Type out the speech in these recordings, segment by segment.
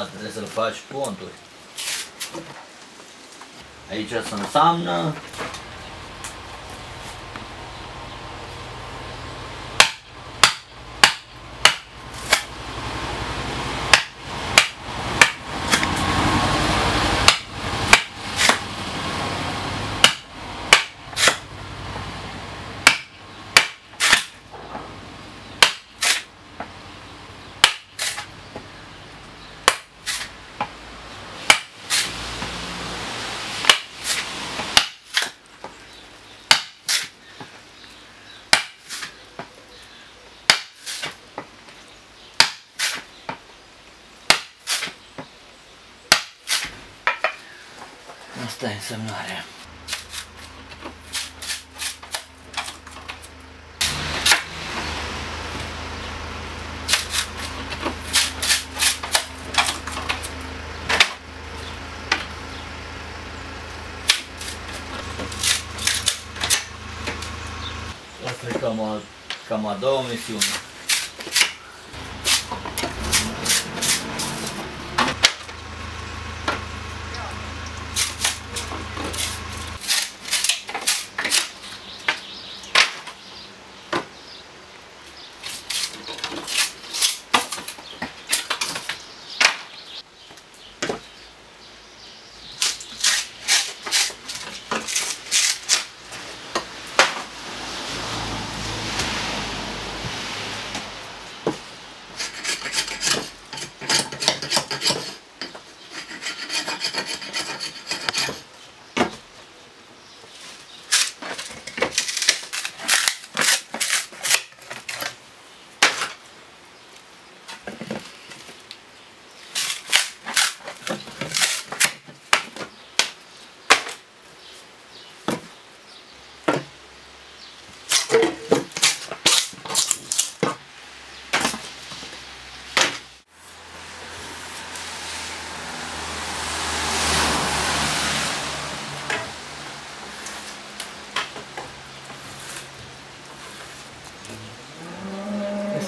Numai trebuie să-l faci conturi. Aici se înseamnă Asta e însemnarea. Asta e cam a, cam a doua misiune.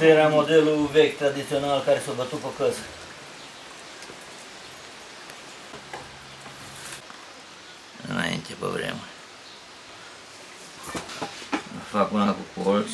Asta era modelul vechi, tradițional, care s-a bătut pe căsă. Înainte, pe vremuri. Fac una cu colț.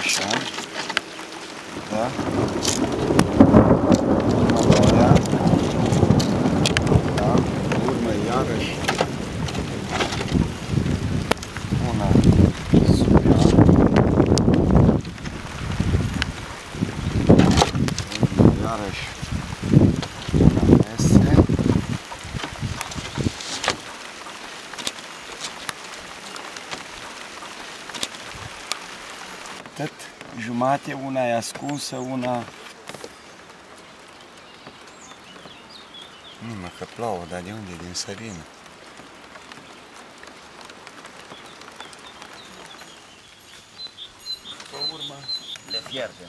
Așa. Da? Următoarea. Da? Urmă iarăși. Una sub ea. Urmă iarăși. Una peste. Atât, jumate, una e ascunsă, una... Nu, mă, că plouă, dar de unde? Din sărină. Pe urmă, Le fierbe.